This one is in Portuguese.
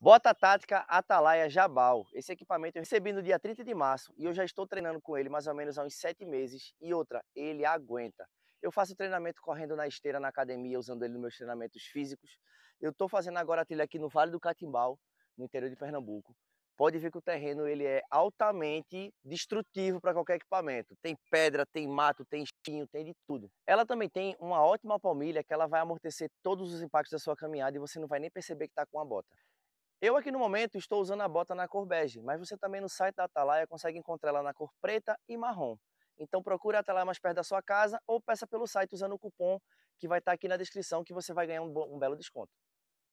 Bota tática Atalaia Jabal. Esse equipamento eu recebi no dia 30 de março e eu já estou treinando com ele mais ou menos há uns 7 meses. E outra, ele aguenta. Eu faço treinamento correndo na esteira na academia, usando ele nos meus treinamentos físicos. Eu estou fazendo agora a trilha aqui no Vale do Catimbau, no interior de Pernambuco pode ver que o terreno ele é altamente destrutivo para qualquer equipamento. Tem pedra, tem mato, tem espinho, tem de tudo. Ela também tem uma ótima palmilha que ela vai amortecer todos os impactos da sua caminhada e você não vai nem perceber que está com a bota. Eu aqui no momento estou usando a bota na cor bege, mas você também no site da Atalaia consegue encontrar ela na cor preta e marrom. Então procure a Atalaia mais perto da sua casa ou peça pelo site usando o cupom que vai estar aqui na descrição que você vai ganhar um, um belo desconto.